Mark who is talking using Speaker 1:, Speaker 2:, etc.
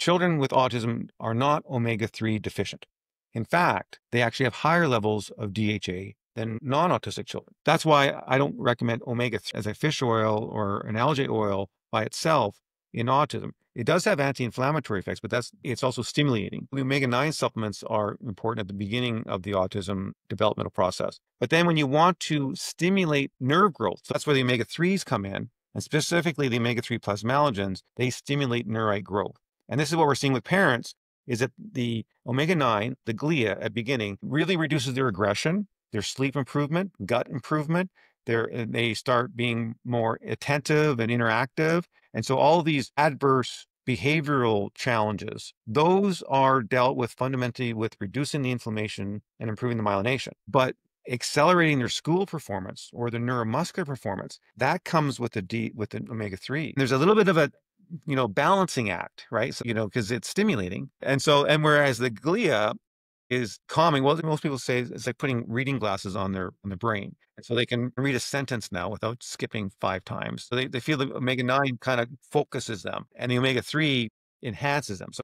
Speaker 1: children with autism are not omega 3 deficient. In fact, they actually have higher levels of DHA than non autistic children. That's why I don't recommend omega 3 as a fish oil or an algae oil by itself in autism. It does have anti-inflammatory effects, but that's it's also stimulating. The omega-9 supplements are important at the beginning of the autism developmental process. But then when you want to stimulate nerve growth, that's where the omega-3s come in, and specifically the omega-3 plasmalogens, they stimulate neurite growth. And this is what we're seeing with parents is that the omega-9, the glia at beginning, really reduces their aggression, their sleep improvement, gut improvement, they're, uh, they start being more attentive and interactive. And so all these adverse behavioral challenges, those are dealt with fundamentally with reducing the inflammation and improving the myelination. But accelerating their school performance or their neuromuscular performance, that comes with the D with the omega 3. There's a little bit of a you know balancing act, right? So you know because it's stimulating. And so and whereas the glia is calming. Well, most people say it's like putting reading glasses on their on their brain, and so they can read a sentence now without skipping five times. So they, they feel the omega nine kind of focuses them, and the omega three enhances them. So